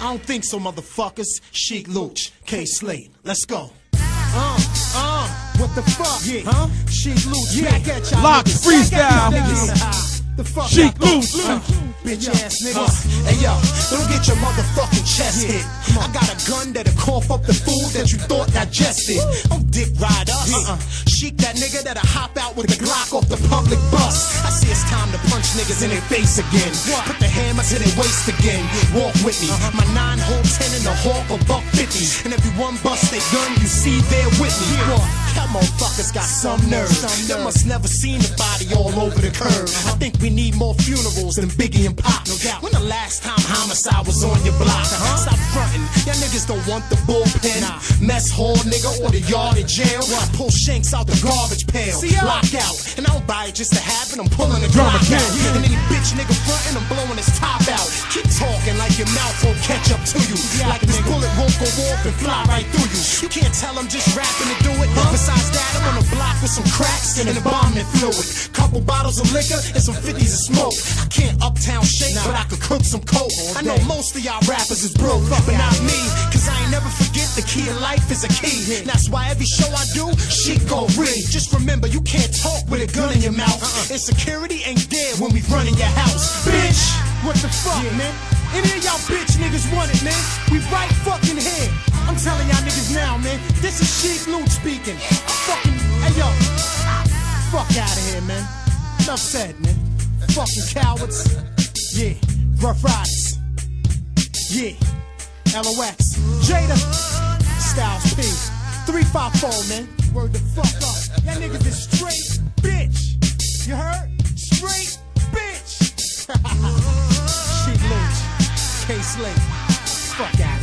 I don't think so, motherfuckers. Sheek Louch, Kay Slay. Let's go. Uh, uh, what the fuck? Yeah, huh? Sheek Louch, yeah. back at y'all. LOX niggas. freestyle. Back at y'all niggas. The fuck Sheek Uh, Bitch ass niggas. Hey yo, don't get your motherfucking chest hit. I got a gun that'll cough up the food that you thought digested. Don't dick ride us. Uh-uh. Sheek that nigga that'll hop out with the Glock off the public bus. Niggas in their face again. Put the hammer to their waist again. Walk with me. My nine hole ten in the hawk a buck fifty. And if you one bust they gun, you see there with me. Y'all motherfuckers got some nerve. Y'all must never seen the body all over the curb. I think we need more funerals than Biggie and Pop. No doubt. When the last time homicide was on your block? Uh-huh. Stop fronting. Y'all niggas don't want the bullpen. Mess hall nigga or the yard in jail. I pull shanks out the garbage pail. see Lock out. And I don't buy it just to have it. I'm pulling the Drama out. And any bitch nigga frontin', I'm blowing his top out. Keep talking like your mouth won't catch up to you. Like this bullet won't go off and fly right through you. You can't tell I'm just rapping to do it. Besides that, I'm on the block with some cracks and embalming fluid. Couple bottles of liquor and some 50s of smoke. I can't uptown shake, but I could cook some coke. I know most of y'all rappers is broke, but not me. Cause I ain't never forget the key of life is a key. That's why every show I do, she go read. Just remember, you can't talk with a gun in your mouth. Uh-uh. Insecurity ain't there when we run in your house. Bitch! What the fuck, man? Any of y'all bitch niggas want it, man? We right fucking here. I'm telling y'all niggas now, man. This is Sheek Louch speaking. Fucking, hey yo. Fuck out of here, man. Enough said, man. Fucking cowards. Yeah. Ruff Ryders. Yeah. LOX. Jada. Styles P. 354, man. Word the fuck up. Y'all niggas is straight bitch. You heard? Straight bitch. Sheek Louch. Kay Slay. Fuck out.